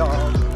y'all.